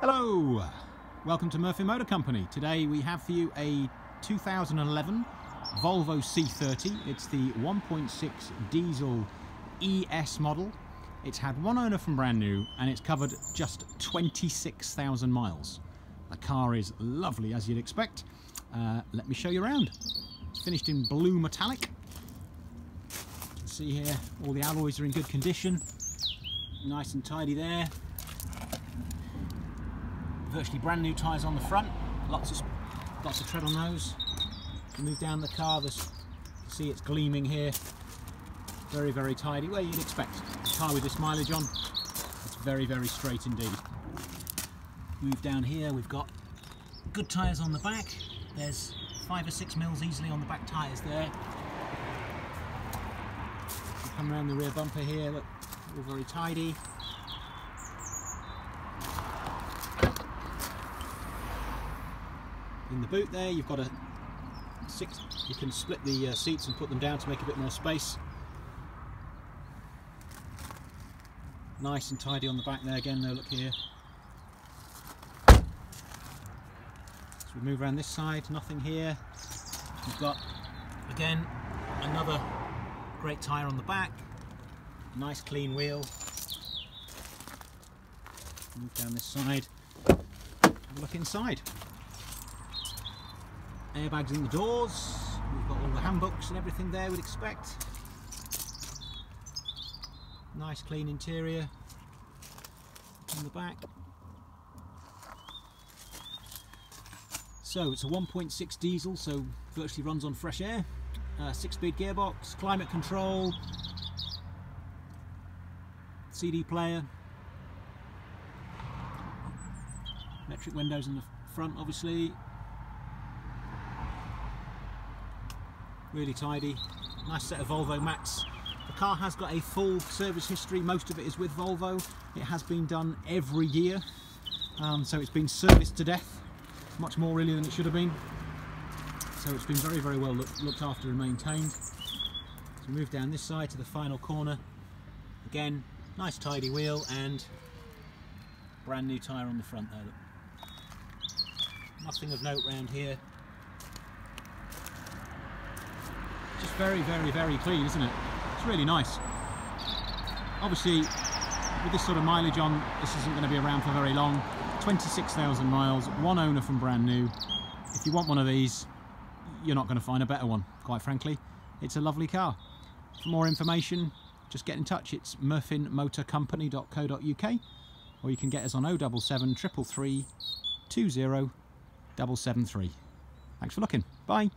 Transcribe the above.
Hello, welcome to Murfin Motor Company. Today we have for you a 2011 Volvo C30. It's the 1.6 diesel ES model. It's had one owner from brand new and it's covered just 26,000 miles. The car is lovely as you'd expect. Uh, let me show you around. It's finished in blue metallic. You can see here all the alloys are in good condition. Nice and tidy there virtually brand new tyres on the front, lots of lots of tread on those. You move down the car, there's see it's gleaming here. Very, very tidy, where you'd expect. A car with this mileage on, it's very, very straight indeed. Move down here, we've got good tyres on the back. There's five or six mils easily on the back tyres there. come around the rear bumper here, look, all very tidy. In the boot there. You've got a six you can split the uh, seats and put them down to make a bit more space. Nice and tidy on the back there again though look here. So we move around this side nothing here. We've got again another great tyre on the back. Nice clean wheel. Move down this side. Have a look inside airbags in the doors, we've got all the handbooks and everything there we'd expect. Nice clean interior on the back. So it's a 1.6 diesel, so virtually runs on fresh air. Uh, six-speed gearbox, climate control, CD player, electric windows in the front obviously, really tidy. Nice set of Volvo mats. The car has got a full service history, most of it is with Volvo. It has been done every year, um, so it's been serviced to death, much more really than it should have been. So it's been very, very well look, looked after and maintained. So move down this side to the final corner. Again, nice tidy wheel and brand new tyre on the front there. Nothing of note round here. Just very, very, very clean, isn't it? It's really nice. Obviously, with this sort of mileage on, this isn't going to be around for very long. 26,000 miles, one owner from brand new. If you want one of these, you're not going to find a better one, quite frankly. It's a lovely car. For more information, just get in touch. It's murfinmotorcompany.co.uk or you can get us on 077 333 20 773. Thanks for looking. Bye.